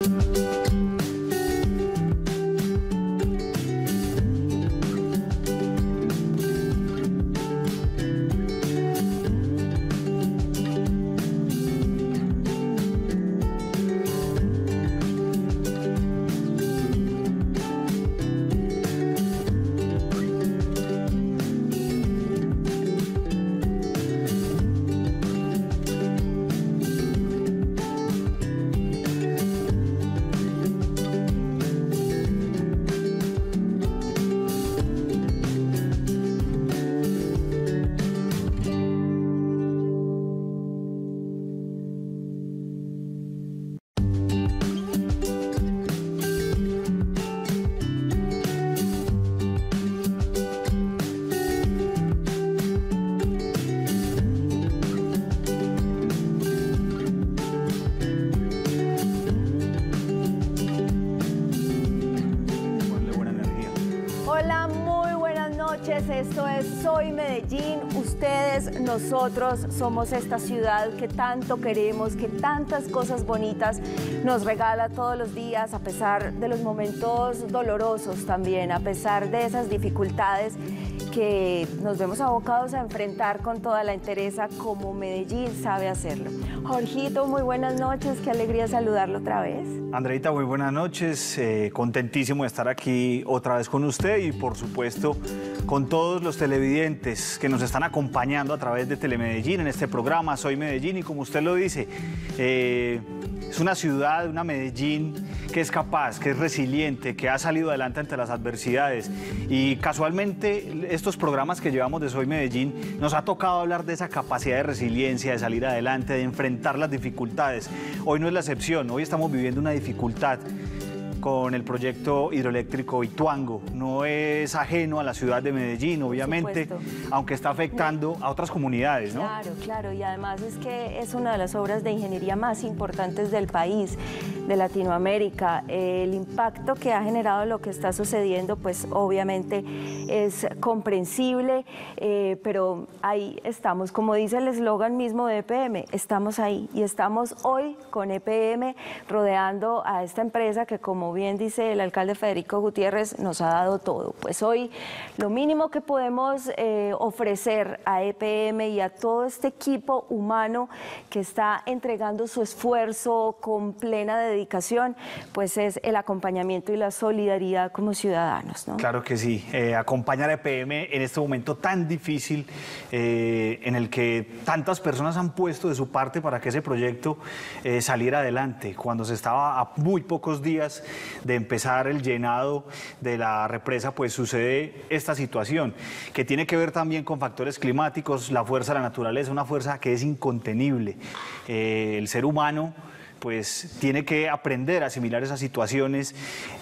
esto nosotros somos esta ciudad que tanto queremos, que tantas cosas bonitas nos regala todos los días, a pesar de los momentos dolorosos también, a pesar de esas dificultades que nos vemos abocados a enfrentar con toda la entereza como Medellín sabe hacerlo. Jorgito, muy buenas noches, qué alegría saludarlo otra vez. Andreita, muy buenas noches, eh, contentísimo de estar aquí otra vez con usted y por supuesto con todos los televidentes que nos están acompañando a través de Telemedellín en este programa Soy Medellín y como usted lo dice, eh, es una ciudad, una Medellín que es capaz, que es resiliente, que ha salido adelante ante las adversidades. Y casualmente estos programas que llevamos de Soy Medellín nos ha tocado hablar de esa capacidad de resiliencia, de salir adelante, de enfrentar las dificultades. Hoy no es la excepción, hoy estamos viviendo una dificultad con el proyecto hidroeléctrico Ituango. No es ajeno a la ciudad de Medellín, obviamente, aunque está afectando a otras comunidades, ¿no? Claro, claro, y además es que es una de las obras de ingeniería más importantes del país, de Latinoamérica. El impacto que ha generado lo que está sucediendo, pues obviamente es comprensible, eh, pero ahí estamos, como dice el eslogan mismo de EPM, estamos ahí y estamos hoy con EPM rodeando a esta empresa que como bien dice el alcalde Federico Gutiérrez, nos ha dado todo. Pues hoy lo mínimo que podemos eh, ofrecer a EPM y a todo este equipo humano que está entregando su esfuerzo con plena dedicación, pues es el acompañamiento y la solidaridad como ciudadanos. ¿no? Claro que sí, eh, acompañar a EPM en este momento tan difícil eh, en el que tantas personas han puesto de su parte para que ese proyecto saliera adelante, cuando se estaba a muy pocos días de empezar el llenado de la represa, pues sucede esta situación, que tiene que ver también con factores climáticos, la fuerza de la naturaleza, una fuerza que es incontenible. Eh, el ser humano pues tiene que aprender a asimilar esas situaciones.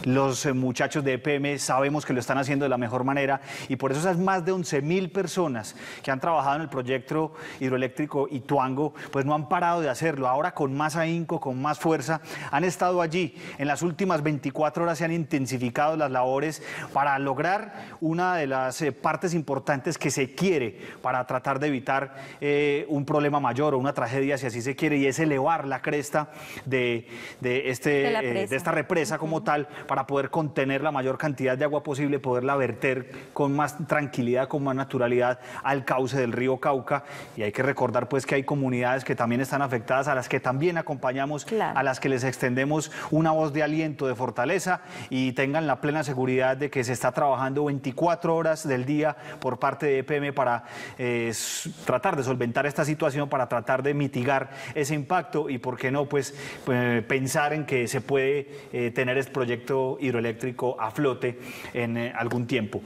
Los eh, muchachos de EPM sabemos que lo están haciendo de la mejor manera y por eso esas más de 11 mil personas que han trabajado en el proyecto hidroeléctrico Ituango, pues no han parado de hacerlo. Ahora con más ahínco, con más fuerza, han estado allí. En las últimas 24 horas se han intensificado las labores para lograr una de las eh, partes importantes que se quiere para tratar de evitar eh, un problema mayor o una tragedia, si así se quiere, y es elevar la cresta de, este, de, esta represa como tal para poder contener la mayor cantidad de agua posible, poderla verter con más tranquilidad, con más naturalidad al cauce del río Cauca. Y hay que recordar pues que hay comunidades que también están afectadas, a las que también acompañamos, a las que les extendemos una voz de aliento, de fortaleza y tengan la plena seguridad de que se está trabajando 24 horas del día por parte de EPM para eh, tratar de solventar esta situación, para tratar de mitigar ese impacto y, ¿por qué no? Pues pues, pensar en que se puede eh, tener este proyecto hidroeléctrico a flote en eh, algún tiempo.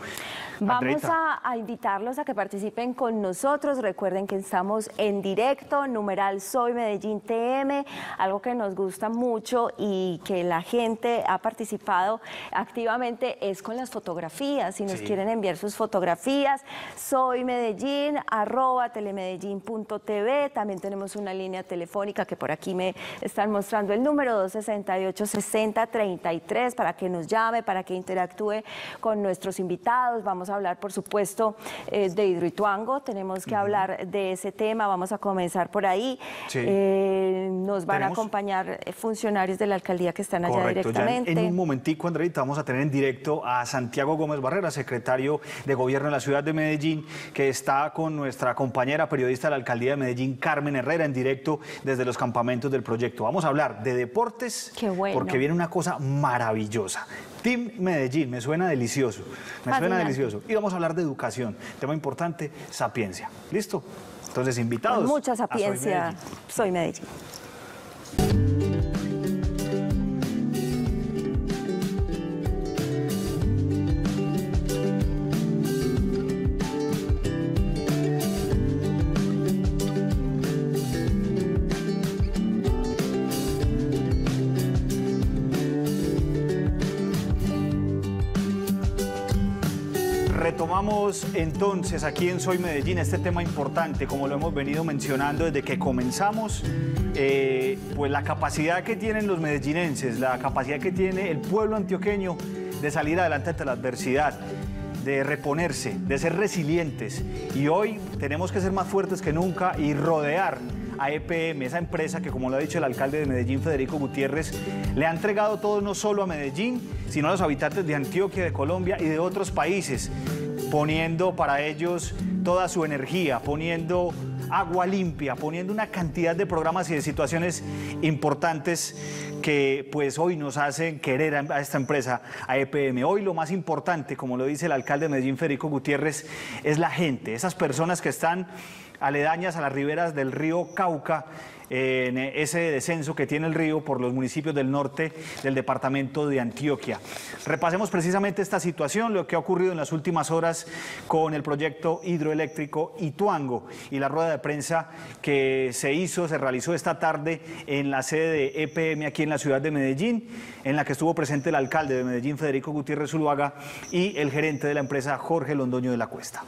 Vamos a, invitarlos a que participen con nosotros. Recuerden que estamos en directo, numeral Soy Medellín TM, algo que nos gusta mucho y que la gente ha participado activamente es con las fotografías. Si nos quieren enviar sus fotografías, soy Medellín, arroba telemedellín.tv. También tenemos una línea telefónica que por aquí me están mostrando el número 268 6033 para que nos llame, para que interactúe con nuestros invitados. Vamos vamos a hablar, por supuesto, eh, de Hidroituango, tenemos que hablar de ese tema, vamos a comenzar por ahí. Eh, nos van a acompañar funcionarios de la alcaldía que están allá directamente. en un momentico, Andreita, vamos a tener en directo a Santiago Gómez Barrera, secretario de Gobierno de la ciudad de Medellín, que está con nuestra compañera periodista de la alcaldía de Medellín, Carmen Herrera, en directo desde los campamentos del proyecto. Vamos a hablar de deportes, porque viene una cosa maravillosa. Team Medellín, me suena delicioso, me suena delicioso. Y vamos a hablar de educación, tema importante, sapiencia. ¿Listo? Entonces, invitados. mucha sapiencia, Soy Medellín. Entonces aquí en Soy Medellín este tema importante, como lo hemos venido mencionando desde que comenzamos, eh, pues la capacidad que tienen los medellinenses, la capacidad que tiene el pueblo antioqueño de salir adelante ante la adversidad, de reponerse, de ser resilientes. Y hoy tenemos que ser más fuertes que nunca y rodear a EPM, esa empresa que, como lo ha dicho el alcalde de Medellín, Federico Gutiérrez, le ha entregado todo no solo a Medellín, sino a los habitantes de Antioquia, de Colombia y de otros países, poniendo para ellos toda su energía, poniendo agua limpia, poniendo una cantidad de programas y de situaciones importantes que pues hoy nos hacen querer a esta empresa, a EPM. Hoy lo más importante, como lo dice el alcalde de Medellín, Federico Gutiérrez, es la gente, esas personas que están aledañas a las riberas del río Cauca, en ese descenso que tiene el río por los municipios del norte del departamento de Antioquia. Repasemos precisamente esta situación, lo que ha ocurrido en las últimas horas con el proyecto hidroeléctrico Ituango y la rueda de prensa que se hizo, se realizó esta tarde en la sede de EPM aquí en la ciudad de Medellín, en la que estuvo presente el alcalde de Medellín, Federico Gutiérrez Zuluaga, y el gerente de la empresa, Jorge Londoño de la Cuesta.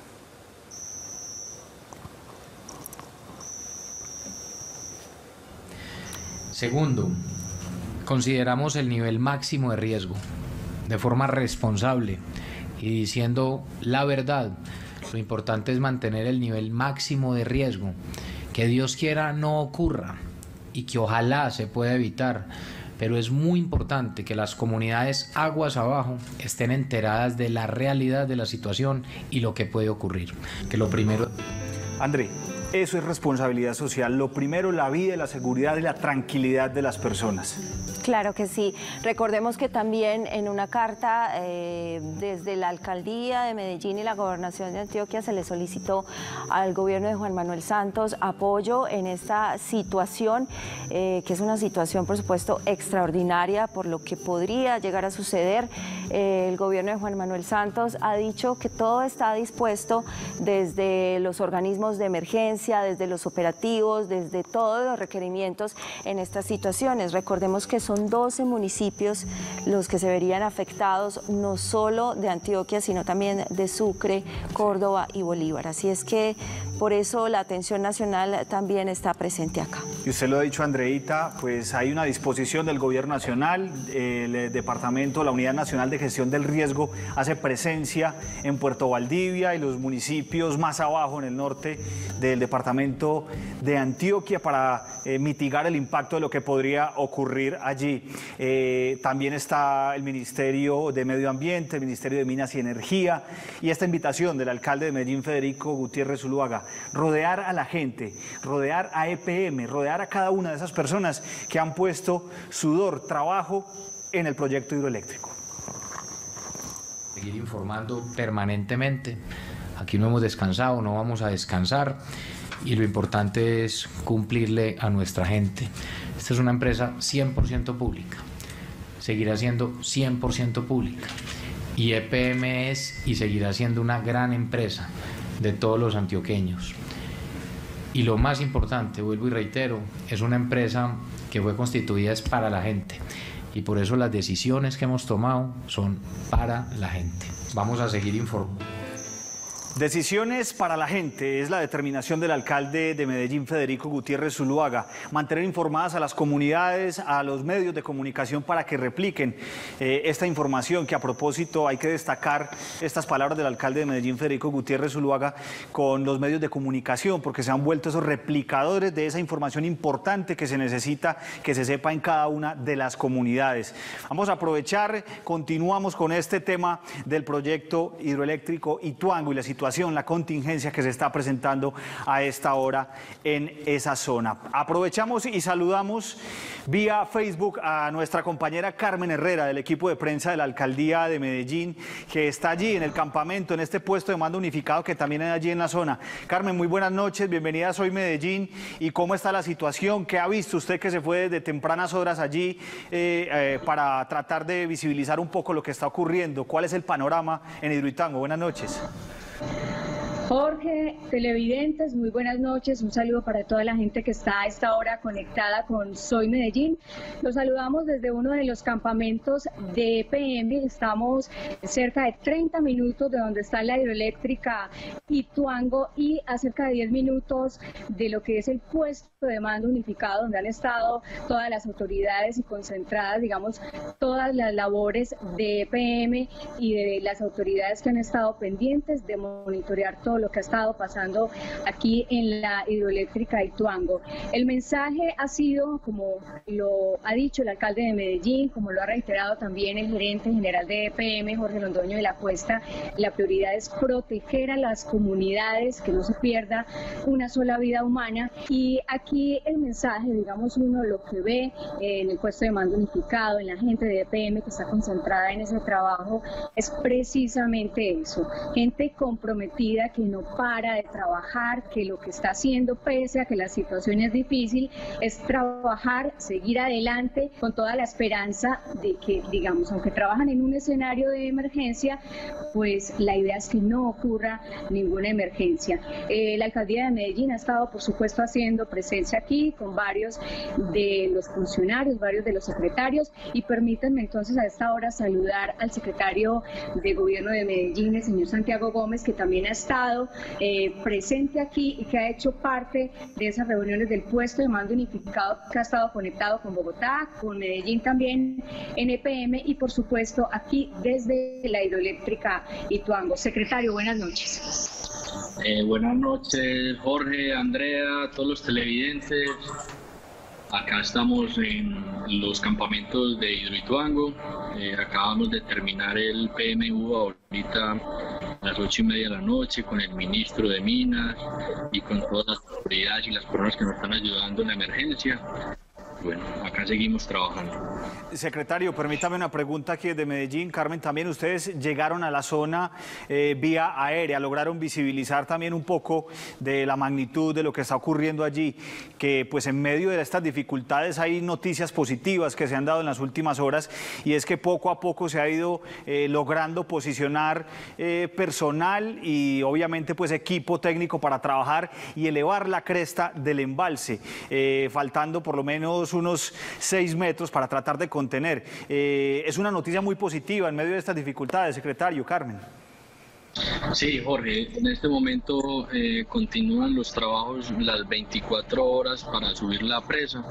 Segundo, consideramos el nivel máximo de riesgo de forma responsable y diciendo la verdad. Lo importante es mantener el nivel máximo de riesgo. Que Dios quiera no ocurra y que ojalá se pueda evitar. Pero es muy importante que las comunidades aguas abajo estén enteradas de la realidad de la situación y lo que puede ocurrir. Que lo primero... André, eso es responsabilidad social. Lo primero, la vida, la seguridad y la tranquilidad de las personas. Claro que sí. Recordemos que también en una carta eh, desde la alcaldía de Medellín y la gobernación de Antioquia se le solicitó al gobierno de Juan Manuel Santos apoyo en esta situación, eh, que es una situación, por supuesto, extraordinaria por lo que podría llegar a suceder. Eh, el gobierno de Juan Manuel Santos ha dicho que todo está dispuesto desde los organismos de emergencia, desde los operativos, desde todos los requerimientos en estas situaciones. Recordemos que 12 municipios los que se verían afectados, no solo de Antioquia, sino también de Sucre, Córdoba y Bolívar. Así es que por eso la atención nacional también está presente acá. Y usted lo ha dicho, Andreita, pues hay una disposición del Gobierno Nacional, el Departamento, la Unidad Nacional de Gestión del Riesgo hace presencia en Puerto Valdivia y los municipios más abajo en el norte del Departamento de Antioquia para eh, mitigar el impacto de lo que podría ocurrir allí. Eh, también está el Ministerio de Medio Ambiente, el Ministerio de Minas y Energía y esta invitación del alcalde de Medellín, Federico Gutiérrez Zuluaga rodear a la gente, rodear a EPM, rodear a cada una de esas personas que han puesto sudor, trabajo en el proyecto hidroeléctrico. Seguir informando permanentemente. Aquí no hemos descansado, no vamos a descansar y lo importante es cumplirle a nuestra gente. Esta es una empresa 100% pública, seguirá siendo 100% pública y EPM es y seguirá siendo una gran empresa de todos los antioqueños. Y lo más importante, vuelvo y reitero, es una empresa que fue constituida es para la gente. Y por eso las decisiones que hemos tomado son para la gente. Vamos a seguir informando. Decisiones para la gente es la determinación del alcalde de Medellín, Federico Gutiérrez Zuluaga. Mantener informadas a las comunidades, a los medios de comunicación para que repliquen eh, esta información, que a propósito hay que destacar estas palabras del alcalde de Medellín, Federico Gutiérrez Zuluaga, con los medios de comunicación, porque se han vuelto esos replicadores de esa información importante que se necesita que se sepa en cada una de las comunidades. Vamos a aprovechar, continuamos con este tema del proyecto hidroeléctrico Ituango y la situación la contingencia que se está presentando a esta hora en esa zona. Aprovechamos y saludamos vía Facebook a nuestra compañera Carmen Herrera del equipo de prensa de la Alcaldía de Medellín, que está allí en el campamento, en este puesto de mando unificado que también hay allí en la zona. Carmen, muy buenas noches, bienvenida Soy Medellín. ¿Y cómo está la situación? ¿Qué ha visto usted que se fue desde tempranas horas allí eh, eh, para tratar de visibilizar un poco lo que está ocurriendo? ¿Cuál es el panorama en Hidroitango? Buenas noches. Jorge, televidentes, muy buenas noches. Un saludo para toda la gente que está a esta hora conectada con Soy Medellín. Los saludamos desde uno de los campamentos de EPM. Estamos cerca de 30 minutos de donde está la hidroeléctrica Ituango y a cerca de 10 minutos de lo que es el puesto de mando unificado donde han estado todas las autoridades y concentradas, digamos, todas las labores de EPM y de las autoridades que han estado pendientes de monitorear todo lo que ha estado pasando aquí en la hidroeléctrica Ituango. El mensaje ha sido, como lo ha dicho el alcalde de Medellín, como lo ha reiterado también el gerente general de EPM, Jorge Londoño de la Cuesta, la prioridad es proteger a las comunidades, que no se pierda una sola vida humana. Y aquí el mensaje, digamos, uno lo que ve en el puesto de mando unificado, en la gente de EPM que está concentrada en ese trabajo, es precisamente eso, gente comprometida que no para de trabajar, que lo que está haciendo, pese a que la situación es difícil, es trabajar, seguir adelante con toda la esperanza de que, digamos, aunque trabajan en un escenario de emergencia, pues la idea es que no ocurra ninguna emergencia. Eh, la alcaldía de Medellín ha estado, por supuesto, haciendo presencia aquí con varios de los funcionarios, varios de los secretarios, y permítanme entonces a esta hora saludar al secretario de Gobierno de Medellín, el señor Santiago Gómez, que también ha estado eh, presente aquí y que ha hecho parte de esas reuniones del puesto de mando unificado que ha estado conectado con Bogotá, con Medellín también, NPM y por supuesto aquí desde la hidroeléctrica Ituango. Secretario, buenas noches. Eh, buenas noches, Jorge, Andrea, todos los televidentes. Acá estamos en los campamentos de Hidroituango. Eh, acabamos de terminar el PMU ahorita a las ocho y media de la noche con el ministro de Minas y con todas las autoridades y las personas que nos están ayudando en la emergencia bueno, acá seguimos trabajando. Secretario, permítame una pregunta aquí de Medellín. Carmen, también ustedes llegaron a la zona eh, vía aérea, lograron visibilizar también un poco de la magnitud de lo que está ocurriendo allí, que pues en medio de estas dificultades hay noticias positivas que se han dado en las últimas horas y es que poco a poco se ha ido eh, logrando posicionar eh, personal y obviamente pues equipo técnico para trabajar y elevar la cresta del embalse, faltando por lo menos unos seis metros para tratar de contener. Eh, es una noticia muy positiva en medio de estas dificultades, secretario Carmen. Sí, Jorge, en este momento eh, continúan los trabajos las 24 horas para subir la presa.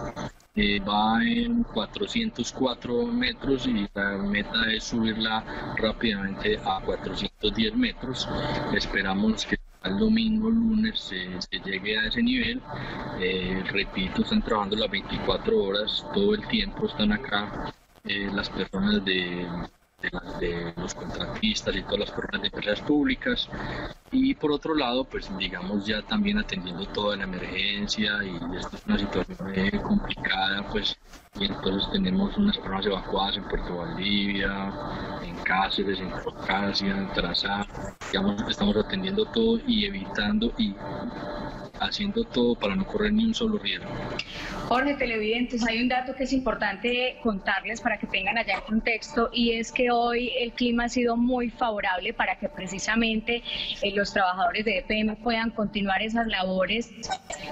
Eh, va en 404 metros y la meta es subirla rápidamente a 410 metros. Esperamos que al domingo, lunes, se, llegue a ese nivel. Eh, repito, están trabajando las 24 horas, todo el tiempo están acá eh, las personas de, de, los contratistas y todas las personas de empresas públicas. Y por otro lado, pues digamos ya también atendiendo toda la emergencia y esta es una situación complicada, pues y entonces tenemos unas personas evacuadas en Puerto Valdivia, en Cáceres, en Crocacia, en Trazá, digamos estamos atendiendo todo y evitando y haciendo todo para no correr ni un solo riesgo. Jorge, televidentes, hay un dato que es importante contarles para que tengan allá en contexto y es que hoy el clima ha sido muy favorable para que precisamente eh, los trabajadores de EPM puedan continuar esas labores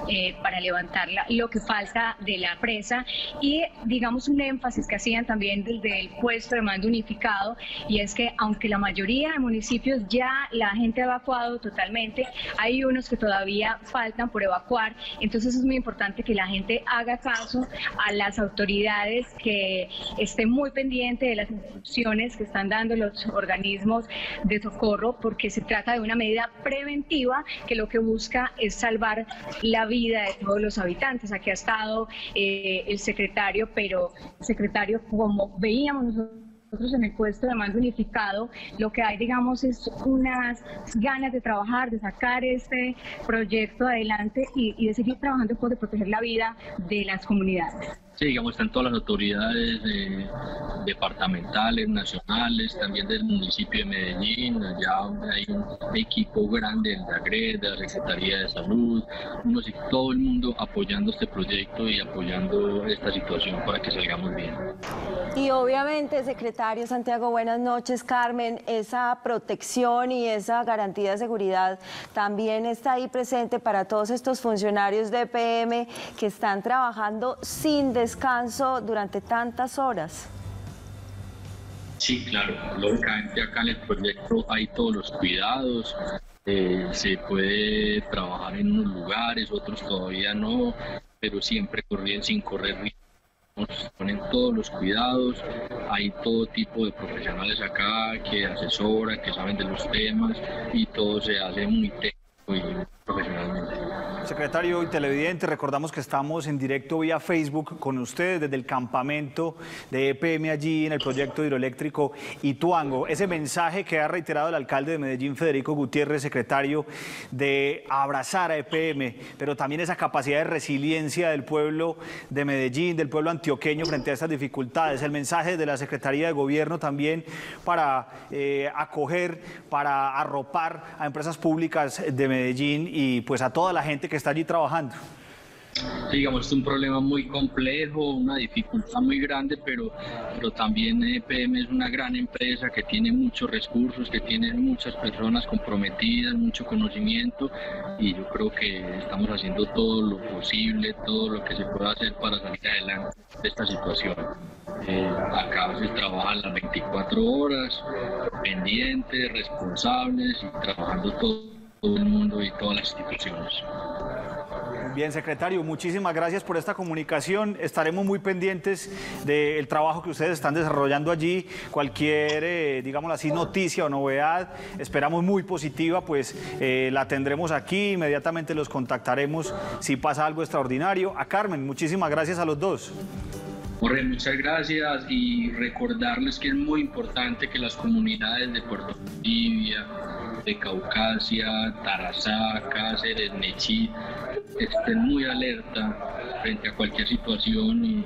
eh, para levantar lo que falta de la presa y digamos un énfasis que hacían también desde el puesto de mando unificado y es que aunque la mayoría de municipios ya la gente ha evacuado totalmente, hay unos que todavía faltan por evacuar, entonces es muy importante que la gente haga caso a las autoridades, que esté muy pendiente de las instrucciones que están dando los organismos de socorro, porque se trata de una medida preventiva que lo que busca es salvar la vida de todos los habitantes. Aquí ha estado eh, el secretario, pero secretario, como veíamos nosotros en el puesto de mando unificado, lo que hay, digamos, es unas ganas de trabajar, de sacar este proyecto adelante y, de seguir trabajando por proteger la vida de las comunidades. Sí, digamos, están todas las autoridades eh, departamentales, nacionales, también del municipio de Medellín, ya hay un equipo grande de la GRED, de la Secretaría de Salud, todo el mundo apoyando este proyecto y apoyando esta situación para que salgamos bien. Y obviamente, secretario Santiago, buenas noches, Carmen, esa protección y esa garantía de seguridad también está ahí presente para todos estos funcionarios de EPM que están trabajando sin descanso descanso durante tantas horas? Sí, claro. Lógicamente acá en el proyecto hay todos los cuidados. Eh, se puede trabajar en unos lugares, otros todavía no, pero siempre corriendo sin correr riesgos ponen todos los cuidados, hay todo tipo de profesionales acá que asesoran, que saben de los temas y todo se hace muy técnico y profesionalmente. Secretario y televidente, recordamos que estamos en directo vía Facebook con ustedes desde el campamento de EPM allí en el proyecto hidroeléctrico Ituango. Ese mensaje que ha reiterado el alcalde de Medellín, Federico Gutiérrez, secretario, de abrazar a EPM, pero también esa capacidad de resiliencia del pueblo de Medellín, del pueblo antioqueño frente a estas dificultades. El mensaje de la Secretaría de Gobierno también para eh, acoger, para arropar a empresas públicas de Medellín y pues a toda la gente que está allí trabajando. digamos, es un problema muy complejo, una dificultad muy grande, pero, pero también EPM es una gran empresa que tiene muchos recursos, que tiene muchas personas comprometidas, mucho conocimiento y yo creo que estamos haciendo todo lo posible, todo lo que se pueda hacer para salir adelante de esta situación. Eh, acá se trabajan las 24 horas, pendientes, responsables y trabajando todo todo el mundo y todas las instituciones. Bien, secretario, muchísimas gracias por esta comunicación. Estaremos muy pendientes del trabajo que ustedes están desarrollando allí. Cualquier, eh, digamos así, noticia o novedad, esperamos muy positiva, pues eh, la tendremos aquí. Inmediatamente los contactaremos si pasa algo extraordinario. A Carmen, muchísimas gracias a los dos. Jorge, muchas gracias y recordarles que es muy importante que las comunidades de Puerto Bolivia, de Caucasia, Tarazá, Cáceres, Nechí, estén muy alerta frente a cualquier situación y,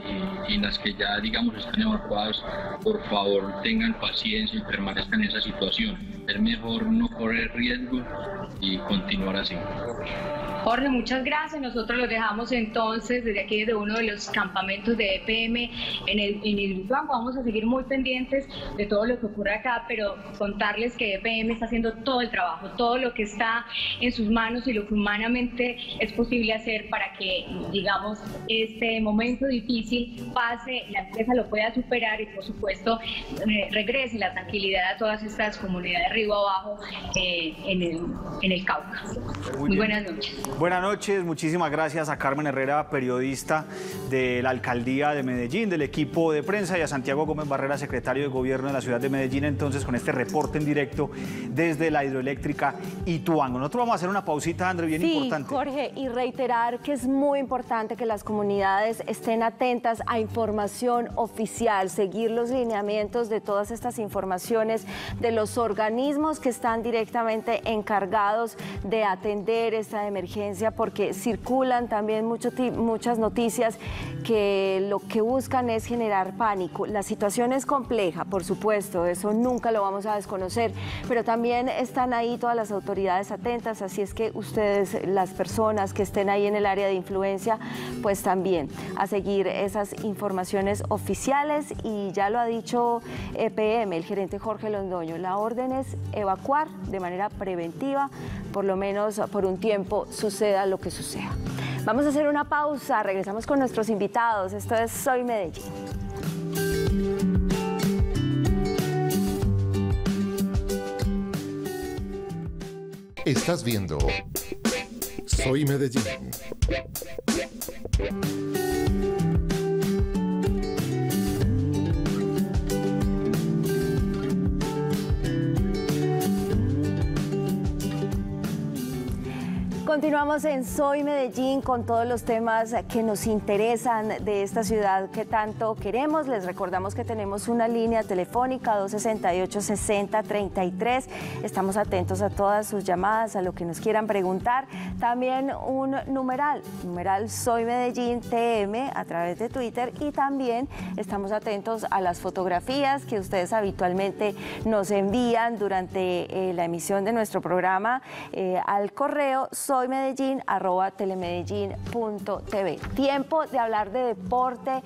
y, las que ya, digamos, están evacuadas, por favor tengan paciencia y permanezcan en esa situación. Es mejor no correr riesgo y continuar así. Jorge, muchas gracias. Nosotros los dejamos entonces desde aquí, desde uno de los campamentos de EPM en el, en Vamos a seguir muy pendientes de todo lo que ocurre acá, pero contarles que EPM está haciendo todo el trabajo, todo lo que está en sus manos y lo que humanamente es posible hacer para que, digamos, este momento difícil pase, la empresa lo pueda superar y, por supuesto, eh, regrese la tranquilidad a todas estas comunidades río abajo eh, en, el, en el Cauca. muy buenas noches. Buenas noches, muchísimas gracias a Carmen Herrera, periodista de la Alcaldía de Medellín, del equipo de prensa, y a Santiago Gómez Barrera, secretario de Gobierno de la ciudad de Medellín, entonces con este reporte en directo desde la hidroeléctrica Ituango. Nosotros vamos a hacer una pausita, André, bien sí, importante. Jorge, y reiterar que es muy importante que la las comunidades estén atentas a información oficial, seguir los lineamientos de todas estas informaciones de los organismos que están directamente encargados de atender esta emergencia, porque circulan también muchas noticias que lo que buscan es generar pánico. La situación es compleja, por supuesto, eso nunca lo vamos a desconocer, pero también están ahí todas las autoridades atentas, así es que ustedes, las personas que estén ahí en el área de influencia, pues también a seguir esas informaciones oficiales y ya lo ha dicho EPM, el gerente Jorge Londoño, la orden es evacuar de manera preventiva, por lo menos por un tiempo suceda lo que suceda. Vamos a hacer una pausa, regresamos con nuestros invitados, esto es Soy Medellín. Estás viendo Soy Medellín. Continuamos en Soy Medellín con todos los temas que nos interesan de esta ciudad que tanto queremos. Les recordamos que tenemos una línea telefónica 268-6033. Estamos atentos a todas sus llamadas, a lo que nos quieran preguntar. También un numeral, numeral Soy Medellín TM a través de Twitter y también estamos atentos a las fotografías que ustedes habitualmente nos envían durante eh, la emisión de nuestro programa eh, al correo soy Medellín, arroba telemedellín.tv. Tiempo de hablar de deporte.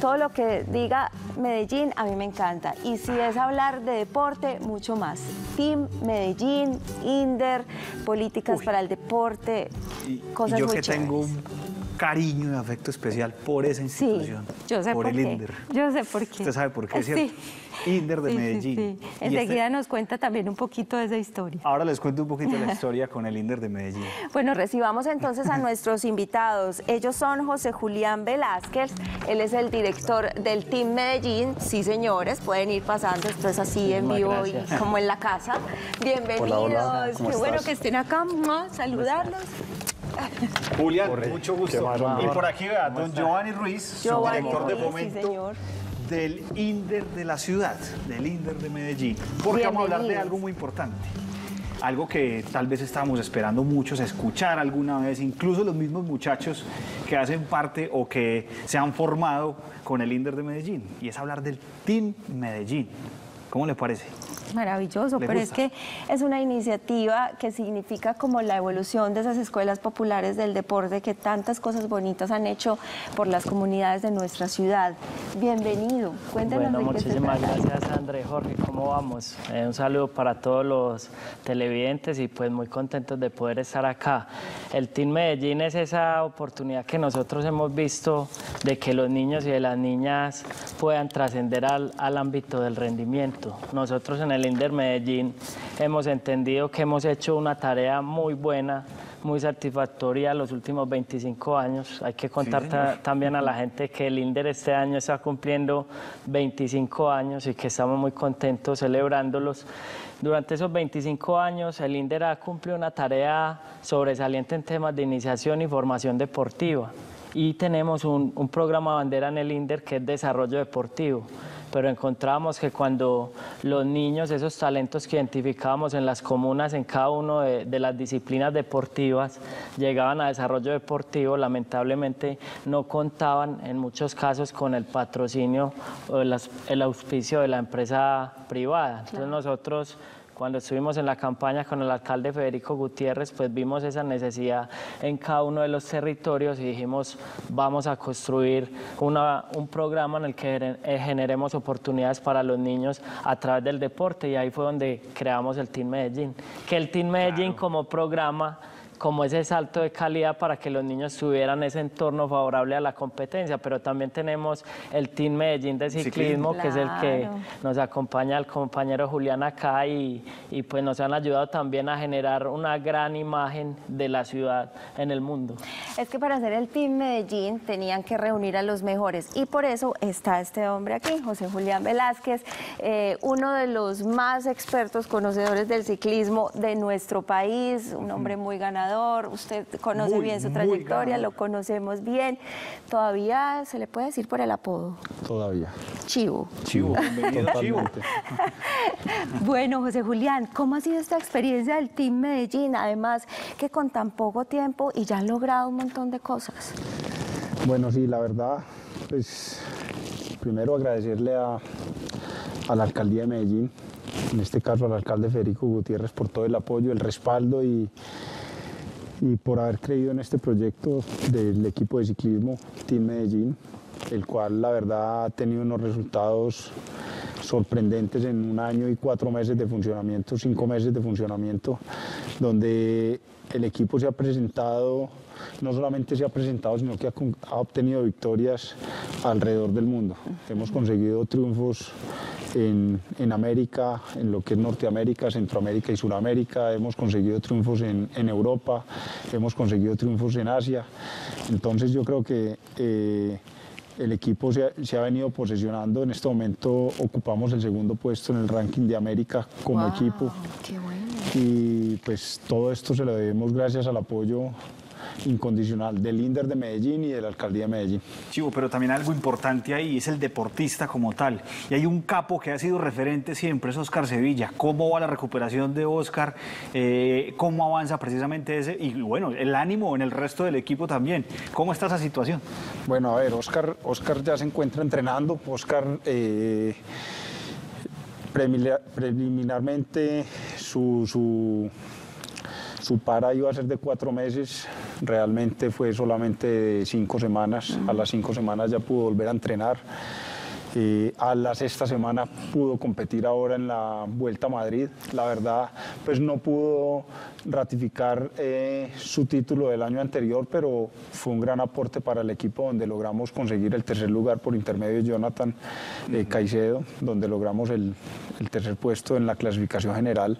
todo lo que diga Medellín a mí me encanta. Y si es hablar de deporte, mucho más. Team Medellín, Inder, políticas para el deporte, cosas y yo que tengo un cariño y afecto especial por esa institución. yo sé por, el Inder. Yo sé por qué. Usted sabe por qué, ¿cierto? Inder de Medellín. Enseguida este nos cuenta también un poquito de esa historia. Ahora les cuento un poquito la historia con el Inder de Medellín. Bueno, recibamos entonces a nuestros invitados. Ellos son José Julián Velázquez, él es el director del Team Medellín. Sí, señores, pueden ir pasando, esto es así en vivo y como en la casa. Bienvenidos, qué bueno que estén acá, saludarlos. Julián, mucho gusto. Y por aquí vea, don Giovanni Ruiz, director de momento del INDER de la ciudad, del INDER de Medellín, porque vamos a hablar de algo muy importante. Algo que tal vez estábamos esperando muchos escuchar alguna vez, incluso los mismos muchachos que hacen parte o que se han formado con el INDER de Medellín, y es hablar del Team Medellín. ¿Cómo le parece? Maravilloso, pero es que es una iniciativa que significa como la evolución de esas escuelas populares del deporte que tantas cosas bonitas han hecho por las comunidades de nuestra ciudad. Bienvenido, cuéntanos. Bueno, muchísimas gracias André Jorge, ¿cómo vamos? Eh, un saludo para todos los televidentes y pues muy contentos de poder estar acá. El Team Medellín es esa oportunidad que nosotros hemos visto de que los niños y las niñas puedan trascender al, al ámbito del rendimiento. Nosotros en el el INDER Medellín hemos entendido que hemos hecho una tarea muy buena, muy satisfactoria los últimos 25 años. Hay que contar también a la gente que el INDER este año está cumpliendo 25 años y que estamos muy contentos celebrándolos. Durante esos 25 años, el INDER ha cumplido una tarea sobresaliente en temas de iniciación y formación deportiva. Y tenemos un, un programa bandera en el INDER que es desarrollo deportivo pero encontramos que cuando los niños, esos talentos que identificábamos en las comunas, en cada una de, las disciplinas deportivas, llegaban a desarrollo deportivo, lamentablemente no contaban en muchos casos con el patrocinio o el, auspicio de la empresa privada. Entonces nosotros cuando estuvimos en la campaña con el alcalde Federico Gutiérrez, pues vimos esa necesidad en cada uno de los territorios y dijimos, vamos a construir una, un programa en el que eh, generemos oportunidades para los niños a través del deporte y ahí fue donde creamos el Team Medellín. Que el Team Medellín como programa como ese salto de calidad para que los niños tuvieran ese entorno favorable a la competencia, pero también tenemos el Team Medellín de ciclismo, que es el que nos acompaña el compañero Julián acá y, y, pues nos han ayudado también a generar una gran imagen de la ciudad en el mundo. Es que para hacer el Team Medellín tenían que reunir a los mejores y por eso está este hombre aquí, José Julián Velázquez, eh, uno de los más expertos conocedores del ciclismo de nuestro país, un hombre muy ganado usted conoce bien su trayectoria, lo conocemos bien. ¿Todavía se le puede decir por el apodo? Todavía. Chivo. Chivo, bienvenido Chivo. bueno, José Julián, ¿cómo ha sido esta experiencia del Team Medellín? Además que con tan poco tiempo y ya han logrado un montón de cosas. Bueno, sí, la verdad, pues primero agradecerle a, a la alcaldía de Medellín, en este caso al alcalde Federico Gutiérrez por todo el apoyo, el respaldo y, y por haber creído en este proyecto del equipo de ciclismo Team Medellín, el cual la verdad ha tenido unos resultados sorprendentes en un año y cuatro meses de funcionamiento, cinco meses de funcionamiento, donde el equipo se ha presentado, no solamente se ha presentado, sino que ha, ha obtenido victorias alrededor del mundo. Hemos conseguido triunfos en, en, América, en lo que es Norteamérica, Centroamérica y Sudamérica, hemos conseguido triunfos en, en Europa, hemos conseguido triunfos en Asia. Entonces yo creo que eh, el equipo se ha, se ha, venido posesionando. En este momento ocupamos el segundo puesto en el ranking de América como wow, equipo. Qué bueno. Y pues todo esto se lo debemos gracias al apoyo incondicional del INDER de Medellín y de la Alcaldía de Medellín. Chivo, pero también algo importante ahí es el deportista como tal. Y hay un capo que ha sido referente siempre, es Oscar Sevilla. ¿Cómo va la recuperación de Oscar? Eh, ¿Cómo avanza precisamente ese? Y bueno, el ánimo en el resto del equipo también. ¿Cómo está esa situación? Bueno, a ver, Oscar, Oscar ya se encuentra entrenando. Oscar... Eh, preliminarmente su, su, su, para iba a ser de cuatro meses, realmente fue solamente de cinco semanas, uh -huh. a las cinco semanas ya pudo volver a entrenar. Eh, a la sexta semana pudo competir ahora en la Vuelta a Madrid. La verdad, pues no pudo ratificar eh, su título del año anterior, pero fue un gran aporte para el equipo donde logramos conseguir el tercer lugar por intermedio de Jonathan eh, Caicedo, donde logramos el, el, tercer puesto en la clasificación general.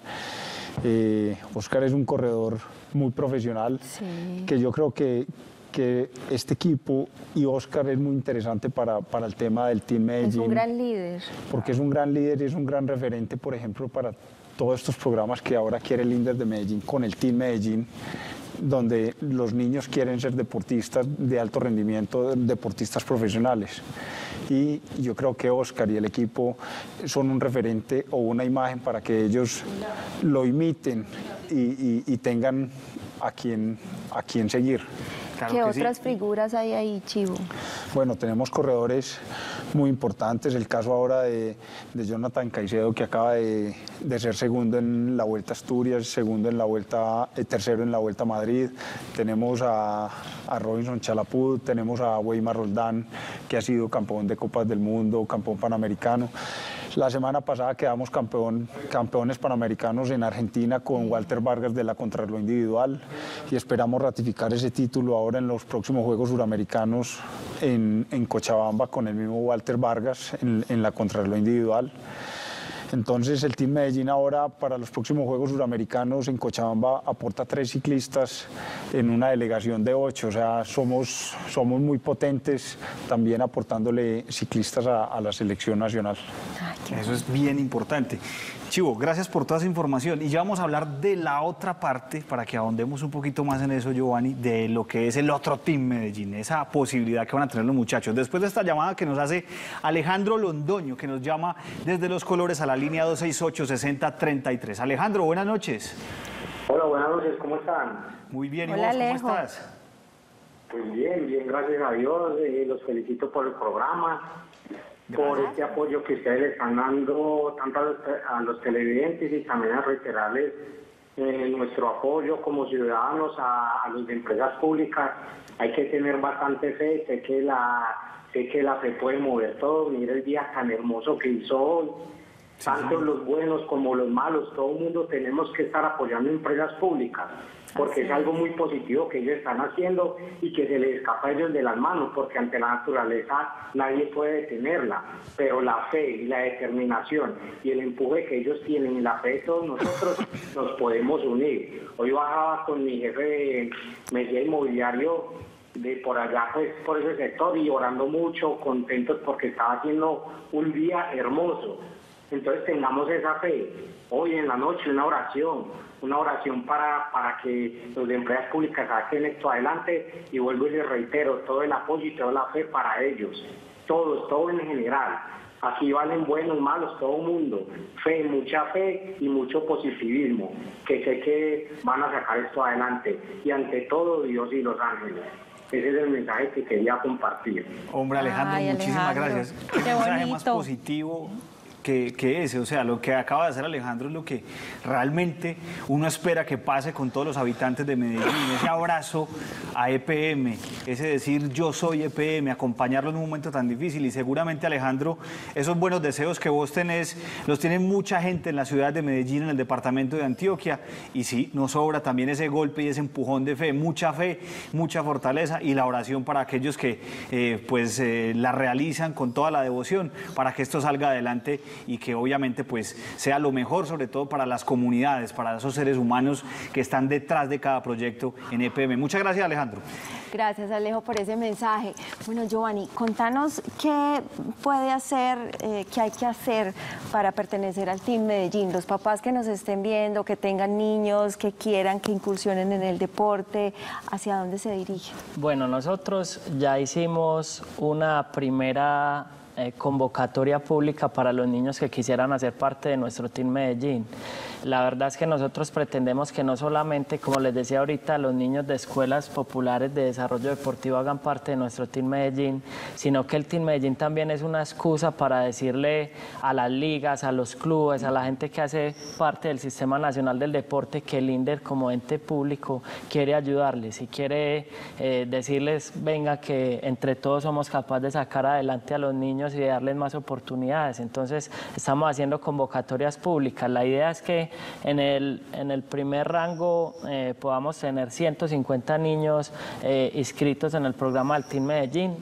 Oscar es un corredor muy profesional Sí. que yo creo que, que este equipo y Oscar es muy interesante para, para el tema del Team Es Medellín. un gran líder. Porque es un gran líder y es un gran referente, por ejemplo, para todos estos programas que ahora quiere el Inter de Medellín con el Team Medellín, donde los niños quieren ser deportistas de alto rendimiento, deportistas profesionales. Yo creo que Oscar y el equipo son un referente o una imagen para que ellos lo imiten y tengan a quien, a quien seguir. Claro ¿Qué otras sí. figuras hay ahí, Chivo? Bueno, tenemos corredores muy importantes. El caso ahora de, de Jonathan Caicedo, que acaba de, de, ser segundo en la Vuelta Asturias, segundo en la Vuelta, eh, tercero en la Vuelta Madrid. Tenemos a, a Robinson Chalapud, tenemos a Weimar Roldán, que ha sido campeón de Copas del Mundo, campeón panamericano. La semana pasada quedamos campeón, campeones panamericanos en Argentina con Walter Vargas de la contrarreloj individual y esperamos ratificar ese título ahora en los próximos Juegos Suramericanos en, en Cochabamba con el mismo Walter Vargas en, en la contrarreloj individual. Entonces el Team Medellín ahora para los próximos Juegos Suramericanos en Cochabamba aporta tres ciclistas en una delegación de ocho, o sea, somos, somos muy potentes también aportándole ciclistas a, a la selección nacional. Eso es bien importante. Chivo, gracias por toda esa información. Y ya vamos a hablar de la otra parte, para que ahondemos un poquito más en eso, Giovanni, de lo que es el otro Team Medellín, esa posibilidad que van a tener los muchachos. Después de esta llamada que nos hace Alejandro Londoño, que nos llama desde Los Colores a la línea 268-6033. Alejandro, buenas noches. Hola, buenas noches, ¿cómo están? Muy bien, ¿y Hola, vos cómo Alejo. estás? Pues bien, bien, gracias a Dios. Eh, los felicito por el programa, por este apoyo que ustedes le están dando tanto a los, a los televidentes y también a reiterarles eh, nuestro apoyo como ciudadanos a, a las empresas públicas. Hay que tener bastante fe, sé que la sé que la fe puede mover todo. Mira el día tan hermoso que hizo hoy. Tanto los buenos como los malos, todo el mundo tenemos que estar apoyando empresas públicas, porque es algo muy positivo que ellos están haciendo y que se les escapa a ellos de las manos, porque ante la naturaleza nadie puede detenerla, pero la fe y la determinación y el empuje que ellos tienen y la fe de todos nosotros nos podemos unir. Hoy bajaba con mi jefe de Medida Inmobiliario de por allá, pues por ese sector y orando mucho, contentos porque estaba haciendo un día hermoso Entonces tengamos esa fe. Hoy en la noche una oración, una oración para, para que los de empresas públicas saquen esto adelante y vuelvo y les reitero, todo el apoyo y toda la fe para ellos, todos, todo en general. Aquí valen buenos, malos, todo el mundo. Fe, mucha fe y mucho positivismo, que sé que van a sacar esto adelante. Y ante todo, Dios y los ángeles. Ese es el mensaje que quería compartir. Hombre, Alejandro, Ay, muchísimas Alejandro, gracias. qué Qué mensaje más bonito. positivo que, que ese. O sea, lo que acaba de hacer Alejandro es lo que realmente uno espera que pase con todos los habitantes de Medellín. Ese abrazo a EPM, ese decir yo soy EPM, acompañarlo en un momento tan difícil. Y seguramente, Alejandro, esos buenos deseos que vos tenés, los tiene mucha gente en la ciudad de Medellín, en el departamento de Antioquia. Y sí, nos sobra también ese golpe y ese empujón de fe, mucha fe, mucha fortaleza y la oración para aquellos que eh, pues eh, la realizan con toda la devoción para que esto salga adelante y que obviamente pues sea lo mejor, sobre todo para las comunidades, para esos seres humanos que están detrás de cada proyecto en EPM. Muchas gracias, Alejandro. Gracias Alejo por ese mensaje. Bueno, Giovanni, contanos qué puede hacer, eh, qué hay que hacer para pertenecer al Team Medellín. Los papás que nos estén viendo, que tengan niños, que quieran que incursionen en el deporte, ¿hacia dónde se dirigen? Bueno, nosotros ya hicimos una primera eh, convocatoria pública para los niños que quisieran hacer parte de nuestro Team Medellín. La verdad es que nosotros pretendemos que no solamente, como les decía ahorita, los niños de escuelas populares de desarrollo deportivo hagan parte de nuestro Team Medellín, sino que el Team Medellín también es una excusa para decirle a las ligas, a los clubes, a la gente que hace parte del Sistema Nacional del Deporte que el INDER como ente público quiere ayudarles y quiere eh, decirles, venga, que entre todos somos capaces de sacar adelante a los niños y de darles más oportunidades. Entonces, estamos haciendo convocatorias públicas. La idea es que en el, en el primer rango eh, podamos tener 150 niños eh, inscritos en el programa Team Medellín.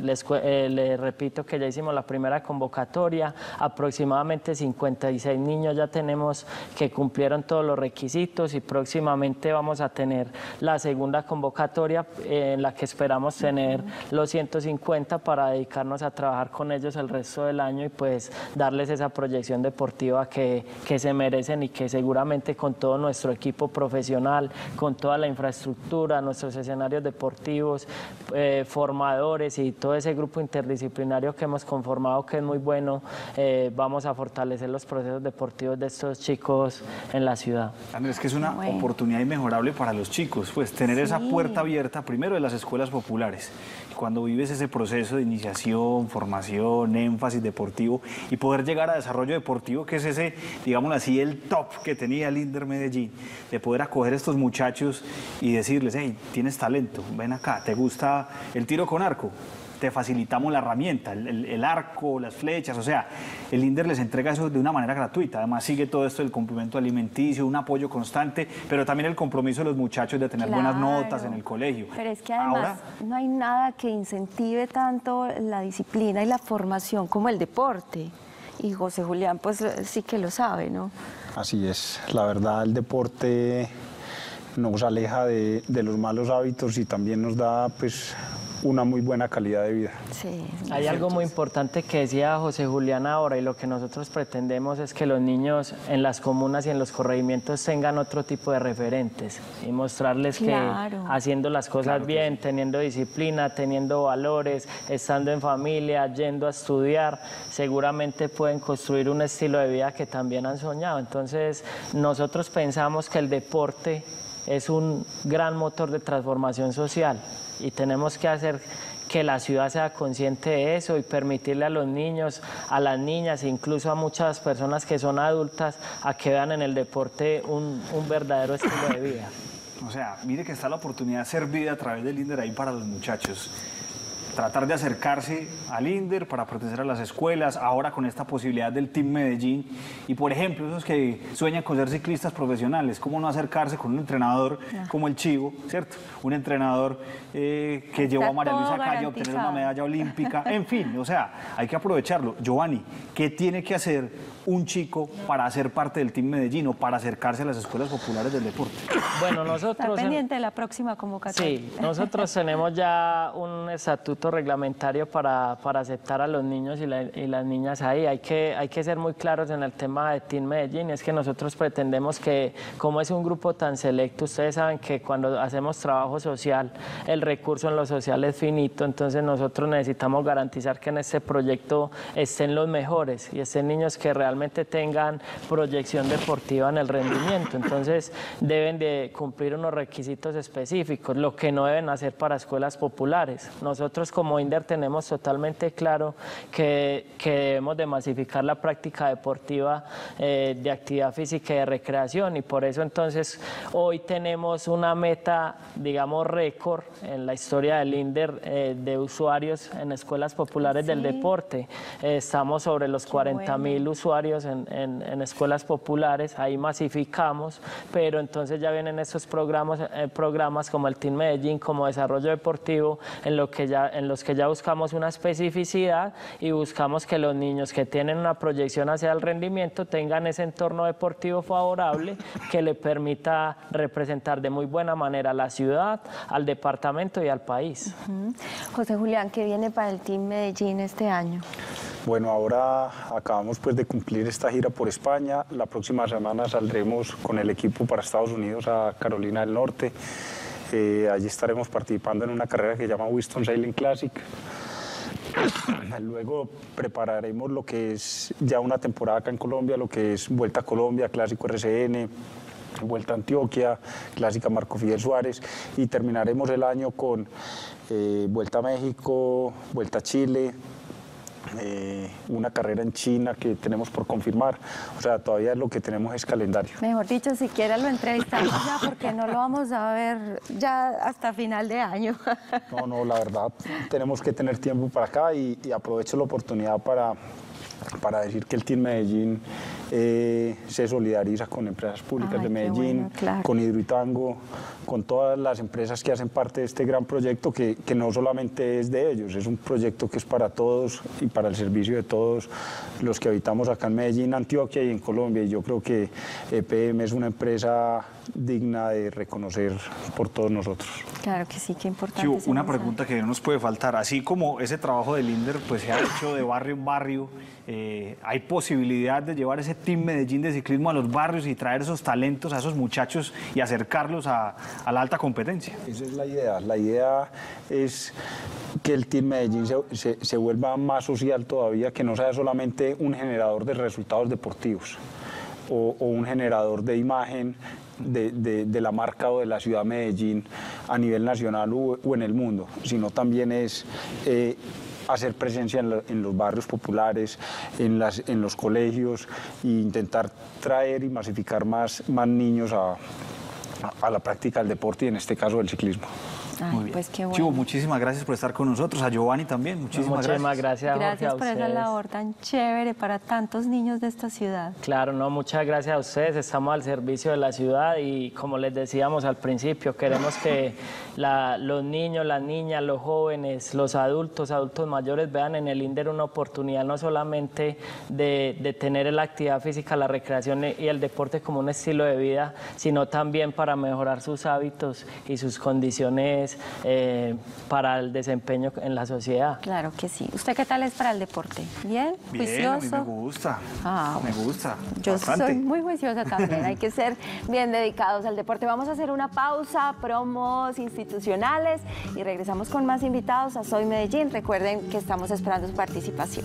Les, eh, les repito que ya hicimos la primera convocatoria, aproximadamente 56 niños ya tenemos que cumplieron todos los requisitos y próximamente vamos a tener la segunda convocatoria eh, en la que esperamos tener los 150 para dedicarnos a trabajar con ellos el resto del año y pues darles esa proyección deportiva que, que se merecen y que seguramente con todo nuestro equipo profesional, con toda la infraestructura, nuestros escenarios deportivos, eh, formadores y todo ese grupo interdisciplinario que hemos conformado que es muy bueno, eh, vamos a fortalecer los procesos deportivos de estos chicos en la ciudad. Andrés, que es una Bueno. oportunidad inmejorable para los chicos, pues tener esa puerta abierta primero de las escuelas populares. Cuando vives ese proceso de iniciación, formación, énfasis deportivo y poder llegar a desarrollo deportivo, que es ese, digámoslo así, el top que tenía el Inder Medellín, de poder acoger a estos muchachos y decirles, hey, tienes talento, ven acá, ¿te gusta el tiro con arco? Te facilitamos la herramienta, el, el- el arco, las flechas, o sea, el INDER les entrega eso de una manera gratuita. Además sigue todo esto del complemento alimenticio, un apoyo constante, pero también el compromiso de los muchachos de tener buenas notas en el colegio. Pero es que además Ahora, no hay nada que incentive tanto la disciplina y la formación como el deporte. Y José Julián pues sí que lo sabe, ¿no? Así es, la verdad el deporte nos aleja de, de los malos hábitos y también nos da pues una muy buena calidad de vida. Sí. Hay algo muy importante que decía José Julián ahora y lo que nosotros pretendemos es que los niños en las comunas y en los corregimientos tengan otro tipo de referentes y mostrarles Claro. que haciendo las cosas bien, teniendo disciplina, teniendo valores, estando en familia, yendo a estudiar, seguramente pueden construir un estilo de vida que también han soñado. Entonces nosotros pensamos que el deporte es un gran motor de transformación social y tenemos que hacer que la ciudad sea consciente de eso y permitirle a los niños, a las niñas e incluso a muchas personas que son adultas a que vean en el deporte un, verdadero estilo de vida. o sea, mire que está la oportunidad servida a través del INDER ahí para los muchachos. Tratar de acercarse al INDER para proteger a las escuelas, ahora con esta posibilidad del Team Medellín. Y por ejemplo, esos que sueñan con ser ciclistas profesionales, ¿cómo no acercarse con un entrenador como el Chivo, ¿cierto? Un entrenador eh, que llevó a María Luisa Calle a obtener una medalla olímpica. En fin, o sea, hay que aprovecharlo. Giovanni, ¿qué tiene que hacer un chico para ser parte del Team Medellín o para acercarse a las escuelas populares del deporte? Bueno, nosotros... en- pendiente de la próxima convocatoria. Sí, nosotros tenemos ya un estatuto reglamentario para, para aceptar a los niños y, y, las niñas ahí. Hay que, hay que ser muy claros en el tema de Team Medellín, es que nosotros pretendemos que, como es un grupo tan selecto, ustedes saben que cuando hacemos trabajo social, el recurso en lo social es finito, entonces nosotros necesitamos garantizar que en este proyecto estén los mejores y estén niños que realmente tengan proyección deportiva en el rendimiento. Entonces deben de cumplir unos requisitos específicos, lo que no deben hacer para escuelas populares. Nosotros como INDER tenemos totalmente claro que, que debemos de masificar la práctica deportiva eh, de actividad física y de recreación y por eso entonces hoy tenemos una meta, digamos, récord en la historia del INDER eh, de usuarios en escuelas populares del deporte. Eh, estamos sobre los 40 mil usuarios en, en, en, escuelas populares, ahí masificamos, pero entonces ya vienen esos programas, eh, programas como el Team Medellín, como Desarrollo Deportivo, en, lo que ya, en los que ya buscamos una especificidad y buscamos que los niños que tienen una proyección hacia el rendimiento tengan ese entorno deportivo favorable que le permita representar de muy buena manera a la ciudad, al departamento y al país. Uh -huh. José Julián, ¿qué viene para el Team Medellín este año? Bueno, ahora acabamos pues de cumplir esta gira por España. La próxima semana saldremos con el equipo para Estados Unidos a Carolina del Norte. Eh, allí estaremos participando en una carrera que se llama Winston Sailing Classic. Luego prepararemos lo que es ya una temporada acá en Colombia, lo que es Vuelta a Colombia, Clásico RCN, Vuelta a Antioquia, Clásica Marco Fidel Suárez y terminaremos el año con eh, Vuelta a México, Vuelta a Chile, eh, una carrera en China que tenemos por confirmar. O sea, todavía lo que tenemos es calendario. Mejor dicho, siquiera lo entrevistamos ya porque no lo vamos a ver ya hasta final de año. No, no, la verdad, tenemos que tener tiempo para acá y, y aprovecho la oportunidad para para decir que el Team Medellín eh, se solidariza con empresas públicas Ay, de Medellín, bueno, claro. con Hidroitango, con todas las empresas que hacen parte de este gran proyecto que, que, no solamente es de ellos, es un proyecto que es para todos y para el servicio de todos los que habitamos acá en Medellín, Antioquia y en Colombia. Y yo creo que EPM es una empresa digna de reconocer por todos nosotros. Claro que sí, qué importante. Una pregunta que no nos puede faltar, así como ese trabajo del INDER pues, se ha hecho de barrio en barrio, eh, hay posibilidad de llevar ese Team Medellín de ciclismo a los barrios y traer esos talentos a esos muchachos y acercarlos a, la alta competencia. Esa es la idea. La idea es que el Team Medellín se, vuelva más social todavía, que no sea solamente un generador de resultados deportivos o, un generador de imagen de, la marca o de la ciudad de Medellín a nivel nacional o, o en el mundo, sino también es eh, hacer presencia en, los barrios populares, en los colegios e intentar traer y masificar más, más niños a, a la práctica del deporte y en este caso del ciclismo. Ay, Muy bien. Pues qué bueno. Chivo, muchísimas gracias por estar con nosotros. A Giovanni también, muchísimas, muchísimas gracias. Gracias, Jorge, por esa labor tan chévere para tantos niños de esta ciudad. Claro, no, muchas gracias a ustedes. Estamos al servicio de la ciudad y como les decíamos al principio, queremos que la, los niños, las niñas, los jóvenes, los adultos, adultos mayores vean en el INDER una oportunidad no solamente de, de tener la actividad física, la recreación y el deporte como un estilo de vida, sino también para mejorar sus hábitos y sus condiciones eh, para el desempeño en la sociedad. Claro que sí. ¿Usted qué tal es para el deporte? ¿Bien? Bien, ¿Juicioso? a mí me gusta. Ah, me gusta. Yo bastante. soy muy juiciosa también. Hay que ser bien dedicados al deporte. Vamos a hacer una pausa, promos institucionales y regresamos con más invitados a Soy Medellín. Recuerden que estamos esperando su participación.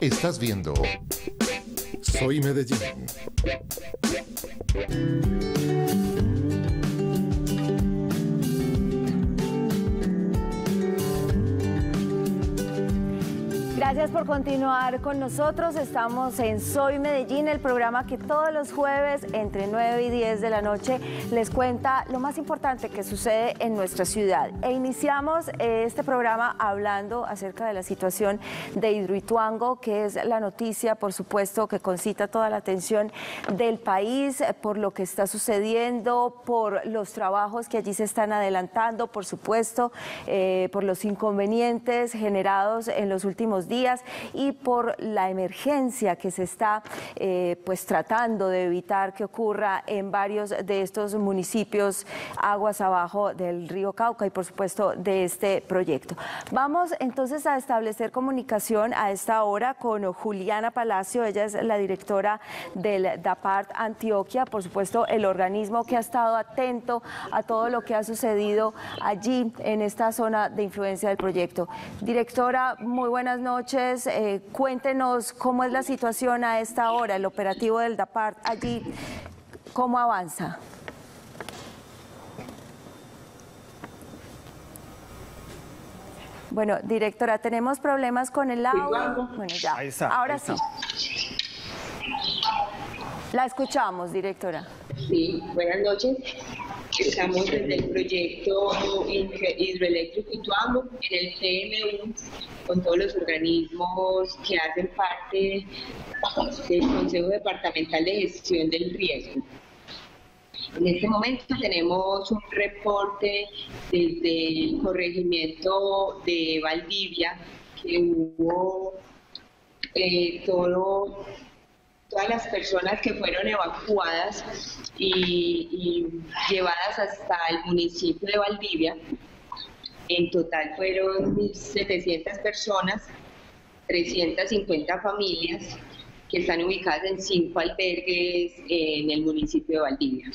Estás viendo Soy Medellín. Gracias por continuar con nosotros. Estamos en Soy Medellín, el programa que todos los jueves entre 9 y 10 de la noche les cuenta lo más importante que sucede en nuestra ciudad. E iniciamos este programa hablando acerca de la situación de Hidroituango, que es la noticia, por supuesto, que concita toda la atención del país por lo que está sucediendo, por los trabajos que allí se están adelantando, por supuesto, eh, por los inconvenientes generados en los últimos días y por la emergencia que se está eh, pues tratando de evitar que ocurra en varios de estos municipios aguas abajo del río Cauca y por supuesto de este proyecto. Vamos entonces a establecer comunicación a esta hora con Juliana Palacio, ella es la directora del DAPART Antioquia, por supuesto el organismo que ha estado atento a todo lo que ha sucedido allí en esta zona de influencia del proyecto. Directora, muy buenas noches. Eh, cuéntenos cómo es la situación a esta hora, el operativo del DAPART allí, cómo avanza. Bueno, directora, tenemos problemas con el audio. Bueno, ya. Ahora sí. La escuchamos, directora. Sí, buenas noches. Estamos desde el proyecto hidroeléctrico Ituango, en el CMU, con todos los organismos que hacen parte del Consejo Departamental de Gestión del Riesgo. En este momento tenemos un reporte desde el corregimiento de Valdivia, que hubo eh, todo las personas que fueron evacuadas y, llevadas hasta el municipio de Valdivia. En total fueron 1.700 personas, 350 familias que están ubicadas en cinco albergues en el municipio de Valdivia.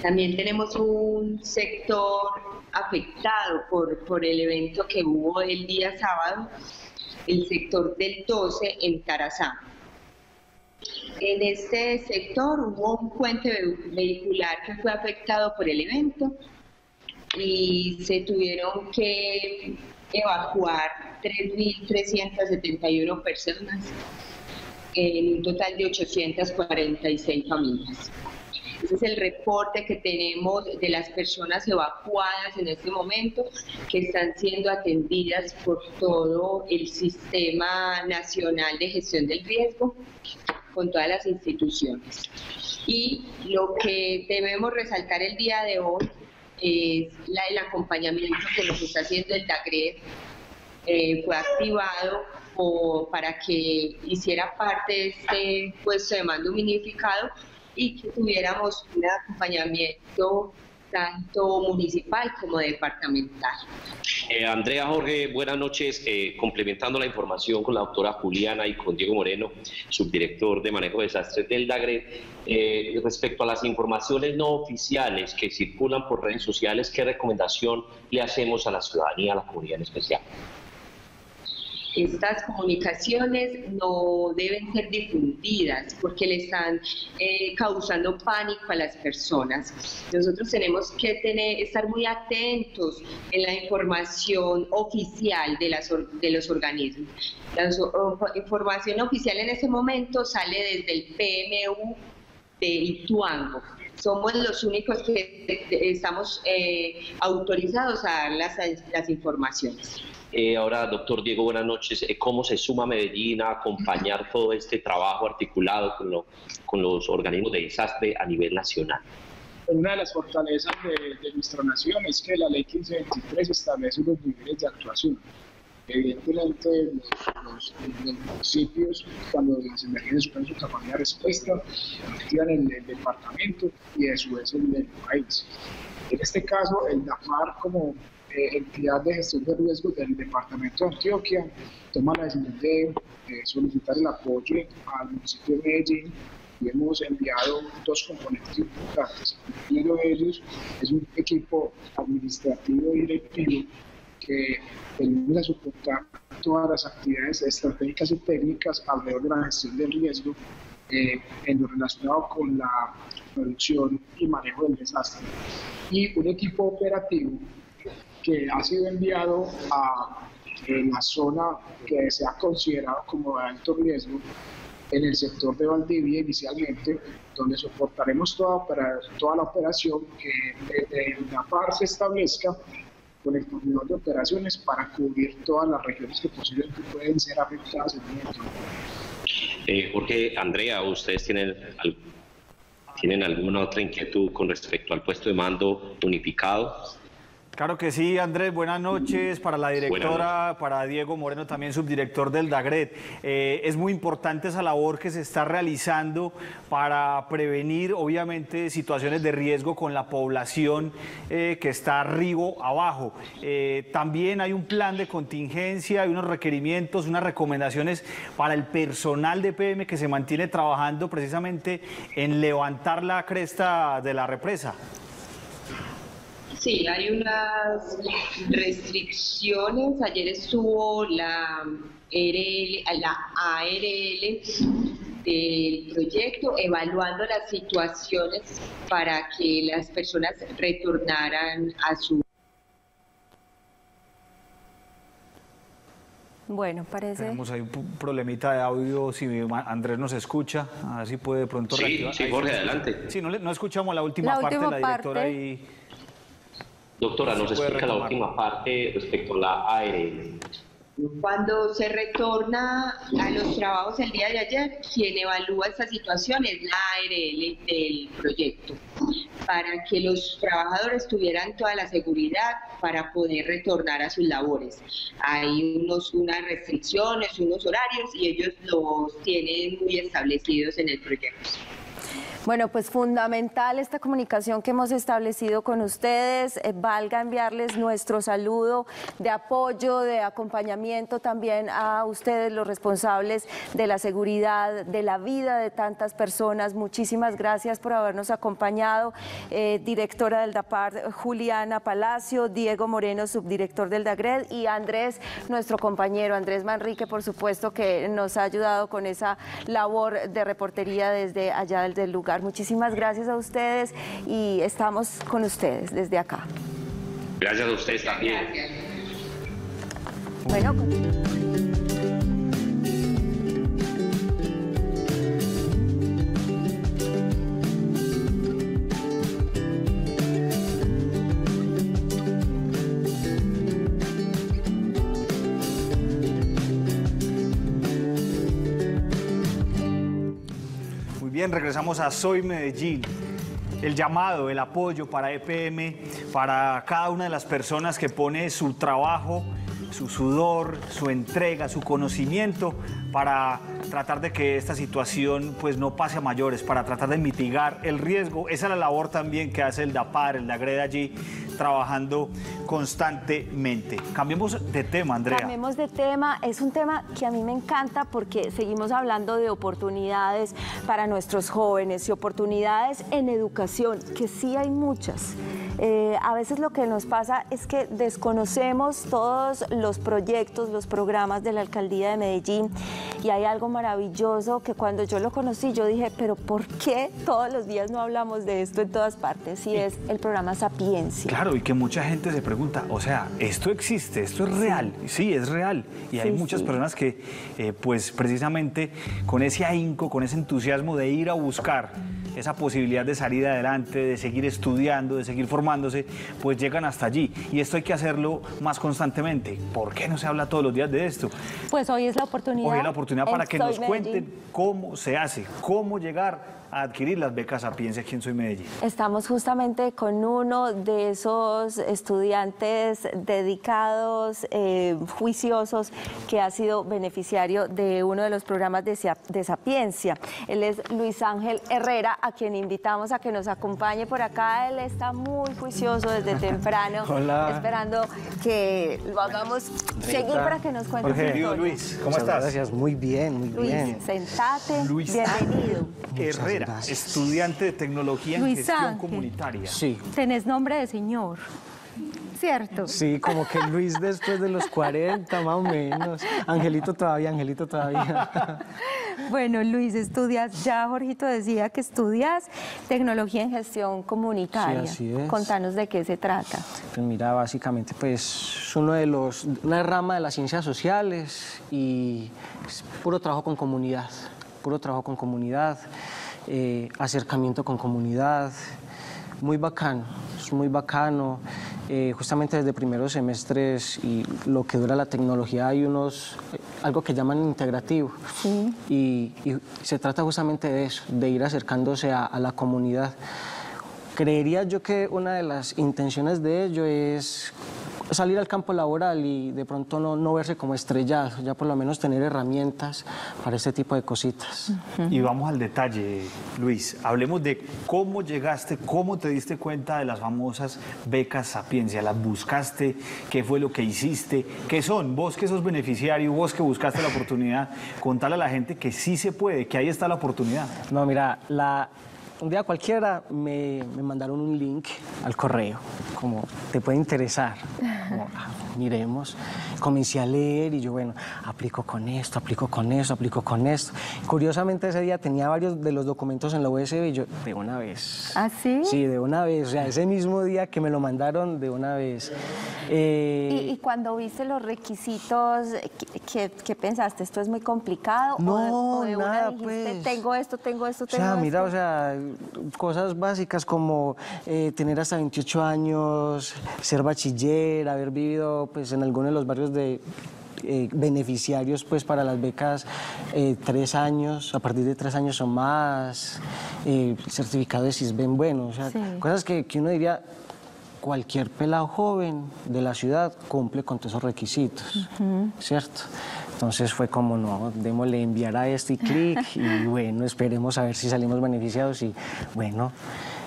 También tenemos un sector afectado por, por el evento que hubo el día sábado, el sector del 12 en Tarazá. En este sector hubo un puente vehicular que fue afectado por el evento y se tuvieron que evacuar 3.371 personas en un total de 846 familias. Ese es el reporte que tenemos de las personas evacuadas en este momento que están siendo atendidas por todo el Sistema Nacional de Gestión del Riesgo con todas las instituciones. Y lo que debemos resaltar el día de hoy es el acompañamiento que nos está haciendo el DAGRED. Eh, fue activado para que hiciera parte de este puesto de mando unificado y que tuviéramos un acompañamiento tanto municipal como departamental. Eh, Andrea Jorge, buenas noches. Eh, complementando la información con la doctora Juliana y con Diego Moreno, subdirector de manejo de desastres del DAGRE, eh, respecto a las informaciones no oficiales que circulan por redes sociales, ¿qué recomendación le hacemos a la ciudadanía, a la comunidad en especial? Estas comunicaciones no deben ser difundidas porque le están eh, causando pánico a las personas. Nosotros tenemos que tener, estar muy atentos en la información oficial de, las, de los organismos. La información oficial en ese momento sale desde el PMU de Ituango somos los únicos que estamos eh, autorizados a dar las, las informaciones. Eh, ahora, doctor Diego, buenas noches. Eh, ¿Cómo se suma Medellín a acompañar todo este trabajo articulado con, con los organismos de desastre a nivel nacional? Una de las fortalezas de, nuestra nación es que la ley 1523 establece los niveles de actuación. Evidentemente, los, municipios, cuando las emergencias superan su capacidad de respuesta, activan el, el, departamento y a su vez el, el país. En este caso, el DAFAR como entidad de gestión de riesgos del departamento de Antioquia toma la decisión de solicitar el apoyo al municipio de Medellín y hemos enviado dos componentes importantes. Uno de ellos es un equipo administrativo y directivo que permite soportar todas las actividades estratégicas y técnicas alrededor de la gestión del riesgo eh, en lo relacionado con la producción y manejo del desastre. Y un equipo operativo que ha sido enviado a la zona que se ha considerado como de alto riesgo en el sector de Valdivia inicialmente, donde soportaremos toda, toda la operación que desde la par se establezca con el coordinador de operaciones para cubrir todas las regiones que posiblemente pueden ser afectadas en el eh, Jorge, Andrea, ¿ustedes tienen, tienen alguna otra inquietud con respecto al puesto de mando unificado? Claro que sí, Andrés, buenas noches para la directora, para Diego Moreno, también subdirector del DAGRET. Eh, es muy importante esa labor que se está realizando para prevenir, obviamente, situaciones de riesgo con la población eh, que está arriba abajo. Eh, también hay un plan de contingencia, hay unos requerimientos, unas recomendaciones para el personal de PM que se mantiene trabajando precisamente en levantar la cresta de la represa. Sí, hay unas restricciones. Ayer estuvo la, la ARL del proyecto evaluando las situaciones para que las personas retornaran a su Bueno, parece. Tenemos ahí un problemita de audio. Si Andrés nos escucha, a ver si puede de pronto Sí, sí Jorge, adelante. Sí, no, no, escuchamos la última parte de la directora y. Doctora, nos explica la última parte respecto a la ARL. Cuando se retorna a los trabajos el día de ayer, quien evalúa esta situación es la ARL del proyecto, para que los trabajadores tuvieran toda la seguridad para poder retornar a sus labores. Hay unos, unas restricciones, unos horarios y ellos los tienen muy establecidos en el proyecto. Bueno, pues fundamental esta comunicación que hemos establecido con ustedes. Eh, valga enviarles nuestro saludo de apoyo, de acompañamiento también a ustedes, los responsables de la seguridad, de la vida de tantas personas. Muchísimas gracias por habernos acompañado. Eh, directora del DAPAR, Juliana Palacio, Diego Moreno, subdirector del DAGRED y Andrés, nuestro compañero, Andrés Manrique, por supuesto, que nos ha ayudado con esa labor de reportería desde allá del lugar. Muchísimas gracias a ustedes y estamos con ustedes desde acá. Gracias a ustedes también. Bueno, regresamos a Soy Medellín. El llamado, el apoyo para EPM, para cada una de las personas que pone su trabajo, su sudor, su entrega, su conocimiento para tratar de que esta situación pues no pase a mayores, para tratar de mitigar el riesgo. Esa es la labor también que hace el DAPAR, el DAGRED allí, trabajando constantemente. Cambiemos de tema, Andrea. Cambiemos de tema. Es un tema que a mí me encanta porque seguimos hablando de oportunidades para nuestros jóvenes y oportunidades en educación, que sí hay muchas. Eh, a veces lo que nos pasa es que desconocemos todos los proyectos, los programas de la Alcaldía de Medellín y hay algo maravilloso que cuando yo lo conocí yo dije, pero ¿por qué todos los días no hablamos de esto en todas partes? Y es el programa Sapiencia. Claro, y que mucha gente se pregunta, o sea, esto existe, esto es real, sí, es real. Y hay muchas personas que, eh, pues precisamente con ese ahínco, con ese entusiasmo de ir a buscar esa posibilidad de salir adelante, de seguir estudiando, de seguir formándose, pues llegan hasta allí. Y esto hay que hacerlo más constantemente. ¿Por qué no se habla todos los días de esto? Pues hoy es la oportunidad. Hoy es la oportunidad para que nos cuenten cómo se hace, cómo llegar a adquirir las becas a Piense quién soy Medellín. Estamos justamente con uno de esos estudiantes dedicados, eh, juiciosos, que ha sido beneficiario de uno de los programas de, de Sapiencia. Él es Luis Ángel Herrera, a quien invitamos a que nos acompañe por acá. Él está muy juicioso desde temprano, esperando que lo hagamos seguir para que nos cuente Jorge, Luis, ¿cómo estás? Gracias, muy bien, muy Luis, bien. sentate, Luis bienvenido. Herrera estudiante de tecnología en gestión comunitaria. Sí. Tenés nombre de señor. ¿Cierto? Sí, como que Luis después de los 40, más o menos. Angelito todavía, Angelito todavía. Bueno, Luis, estudias, ya Jorgito decía que estudias tecnología en gestión comunitaria. Sí, así es. Contanos de qué se trata. Pues mira, básicamente, pues es uno de los, una rama de las ciencias sociales y es puro trabajo con comunidad, puro trabajo con comunidad. Eh, acercamiento con comunidad, muy bacano, es muy bacano. Eh, justamente desde primeros semestres y lo que dura la tecnología hay unos, algo que llaman integrativo. Y, se trata justamente de eso, de ir acercándose a, la comunidad. creería yo que una de las intenciones de ello es salir al campo laboral y de pronto no, no verse como estrellado, ya por lo menos tener herramientas para este tipo de cositas. Y vamos al detalle, Luis. Hablemos de cómo llegaste, cómo te diste cuenta de las famosas becas Sapiencia. ¿Las buscaste? ¿Qué fue lo que hiciste? ¿Qué son? Vos que sos beneficiario, vos que buscaste la oportunidad, contarle a la gente que sí se puede, que ahí está la oportunidad. No, mira, la, un día cualquiera me, me mandaron un link al correo, como te puede interesar. Como, ah, miremos. Comencé a leer y yo, bueno, aplico con esto, aplico con esto, aplico con esto. Curiosamente ese día tenía varios de los documentos en la USB y yo, de una vez. ¿Ah, sí? Sí, de una vez. O sea, ese mismo día que me lo mandaron, de una vez. Eh, Y, y cuando viste los requisitos, ¿qué, qué- pensaste? ¿Esto es muy complicado? ¿O de- No, o de, una nada, dijiste, pues. tengo esto, tengo esto, O tengo sea, mira, esto"? o sea, cosas básicas como eh, tener hasta 28 años, ser bachiller, haber vivido pues, en alguno de los barrios de eh, beneficiarios pues, para las becas eh, tres años, a partir de tres años o más, eh, certificado de CISBEN, bueno, o sea, Sí. cosas que, que uno diría, cualquier pelado joven de la ciudad cumple con todos esos requisitos. ¿cierto? Entonces fue como, no, démosle enviar a este clic y bueno, esperemos a ver si salimos beneficiados y bueno.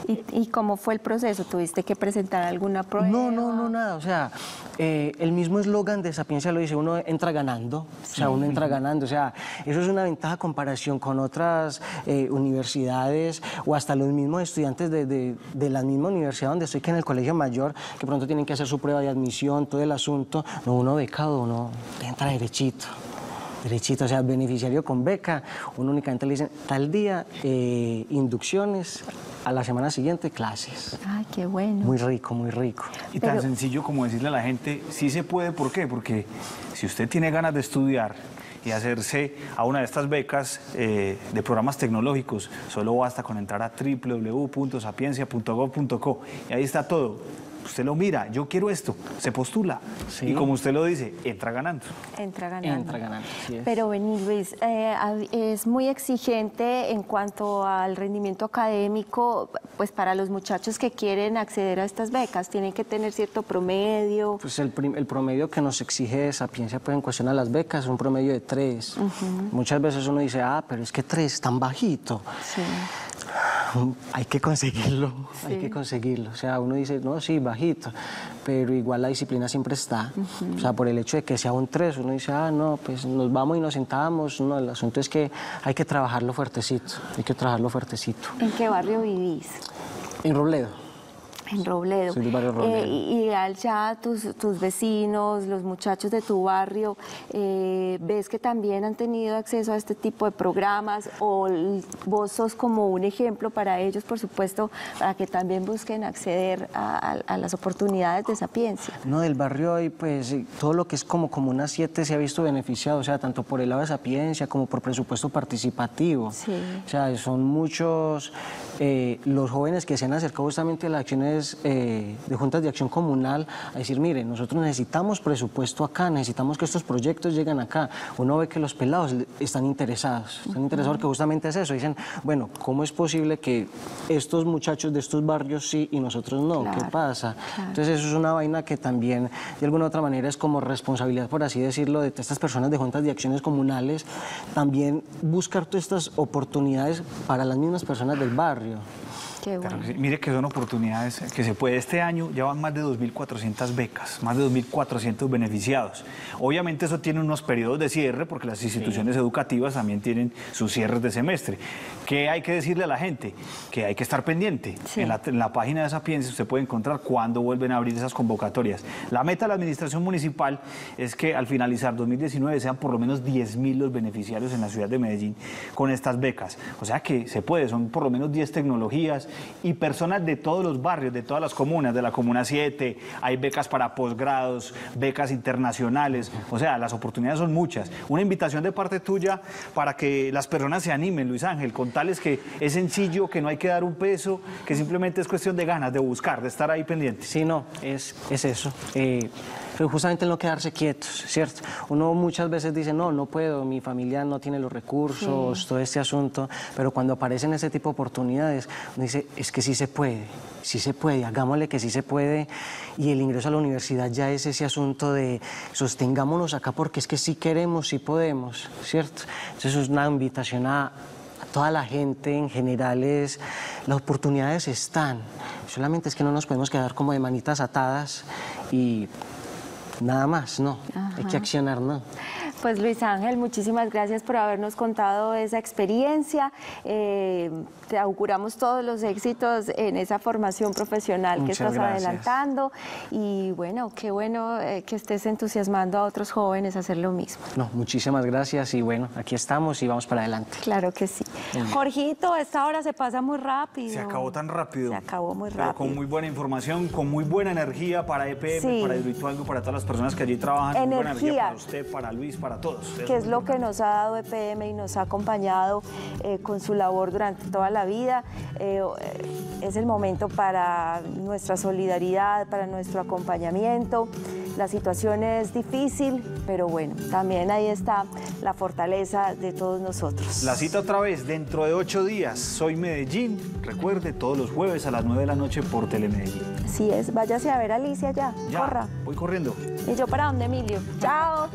¿Y, y cómo fue el proceso? ¿Tuviste que presentar alguna prueba? No, no, no, nada, o sea, eh, el mismo eslogan de Sapiencia lo dice, uno entra ganando, o sea, uno entra ganando, o sea, eso es una ventaja comparación con otras eh, universidades o hasta los mismos estudiantes de, de- de la misma universidad donde estoy, que en el colegio mayor, que pronto tienen que hacer su prueba de admisión, todo el asunto, no, uno becado, uno entra derechito. Derechito, o sea, beneficiario con beca, uno únicamente le dicen tal día, eh, inducciones, a la semana siguiente clases. Ay, qué bueno. Muy rico, muy rico. Y tan sencillo como decirle a la gente, sí se puede, ¿por qué? Porque si usted tiene ganas de estudiar y hacerse a una de estas becas eh, de programas tecnológicos, solo basta con entrar a www.sapiencia.gov.co y ahí está todo. Usted lo mira, yo quiero esto, se postula. Sí. Y como usted lo dice, entra ganando. Entra ganando. Entra ganando, es. Pero vení, Luis, eh, es muy exigente en cuanto al rendimiento académico, pues para los muchachos que quieren acceder a estas becas, tienen que tener cierto promedio. Pues el, el promedio que nos exige Sapiencia pues, en cuestión a las becas es un promedio de tres. Muchas veces uno dice, ah, pero es que tres es tan bajito. Sí. Hay que conseguirlo, hay que conseguirlo. O sea, uno dice, no, sí, bajito, pero igual la disciplina siempre está. O sea, por el hecho de que sea un tres, uno dice, ah, no, pues nos vamos y nos sentamos. No, el asunto es que hay que trabajarlo fuertecito, hay que trabajarlo fuertecito. ¿En qué barrio vivís? En Robledo. En Robledo. Soy del barrio Robledo. Eh, y y allá tus, tus vecinos, los muchachos de tu barrio, eh, ¿ves que también han tenido acceso a este tipo de programas? ¿O vos sos como un ejemplo para ellos, por supuesto, para que también busquen acceder a, a- a las oportunidades de sapiencia? No, del barrio hoy, pues sí, todo lo que es como Comuna 7 se ha visto beneficiado, o sea, tanto por el lado de sapiencia como por presupuesto participativo. Sí. O sea, son muchos eh, los jóvenes que se han acercado justamente a las acciones eh, de juntas de acción comunal a decir, mire, nosotros necesitamos presupuesto acá, necesitamos que estos proyectos lleguen acá. Uno ve que los pelados están interesados, están interesados porque justamente es eso. Dicen, bueno, ¿cómo es posible que estos muchachos de estos barrios sí y nosotros no? ¿Qué Claro, pasa? claro. Entonces eso es una vaina que también de alguna u otra manera es como responsabilidad, por así decirlo, de estas personas de juntas de acciones comunales, también buscar todas estas oportunidades para las mismas personas del barrio. Qué bueno. Mire que son oportunidades que se puede. Este año ya van más de 2.400 becas, más de 2.400 beneficiados. Obviamente eso tiene unos periodos de cierre porque las instituciones educativas también tienen sus cierres de semestre. ¿Qué hay que decirle a la gente? Que hay que estar pendiente. Sí. En, la, en la página de Sapiencia usted puede encontrar cuándo vuelven a abrir esas convocatorias. La meta de la administración municipal es que al finalizar 2019 sean por lo menos 10.000 los beneficiarios en la ciudad de Medellín con estas becas. O sea que se puede, son por lo menos 10 tecnologías y personas de todos los barrios, de todas las comunas, de la Comuna 7, hay becas para posgrados, becas internacionales, o sea, las oportunidades son muchas. Una invitación de parte tuya para que las personas se animen, Luis Ángel, contarles que es sencillo, que no hay que dar un peso, que simplemente es cuestión de ganas, de buscar, de estar ahí pendientes. Sí, no, es, es eso. Eh, pero justamente en no quedarse quietos, ¿cierto? Uno muchas veces dice, no, no puedo, mi familia no tiene los recursos, todo este asunto, pero cuando aparecen ese tipo de oportunidades, uno dice, es que sí se puede, sí se puede, hagámosle que sí se puede, y el ingreso a la universidad ya es ese asunto de sostengámonos acá porque es que sí queremos, sí podemos, ¿cierto? Entonces es una invitación a, a toda la gente en general es, las oportunidades están, solamente es que no nos podemos quedar como de manitas atadas y nada más, no, hay que accionar, ¿no? Pues Luis Ángel, muchísimas gracias por habernos contado esa experiencia. Eh, te auguramos todos los éxitos en esa formación profesional que estás gracias. adelantando y bueno, qué bueno eh, que estés entusiasmando a otros jóvenes a hacer lo mismo. No, muchísimas gracias y bueno, aquí estamos y vamos para adelante. Claro que sí. Jorgito, esta hora se pasa muy rápido. Se acabó tan rápido. Se acabó muy Pero rápido. con muy buena información, con muy buena energía para EPM, Sí. para Hidroituango, para todas las personas que allí trabajan. Muy buena energía Energía. para usted, para Luis, para todos. que es lo que nos ha dado EPM y nos ha acompañado eh, con su labor durante toda la vida. Eh, eh, es el momento para nuestra solidaridad, para nuestro acompañamiento. La situación es difícil, pero bueno, también ahí está la fortaleza de todos nosotros. La cita otra vez dentro de ocho días. Soy Medellín. Recuerde, todos los jueves a las 9 de la noche por Telemedellín. Así es, váyase a ver a Alicia ya, Ya, corra. voy corriendo. ¿Y yo para dónde, Emilio? Chao.